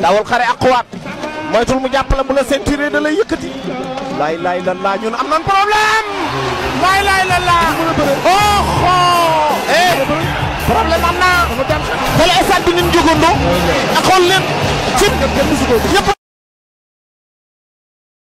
dawal xare ak xuwaat moytul mu jàpp la bu la ceinture da lay yëkkati laay laay lan laa ñun am nan problème laay laay lan laa oxo eh problème am naa wala stade bi ñu jógandoo ak xool leen ci ñëpp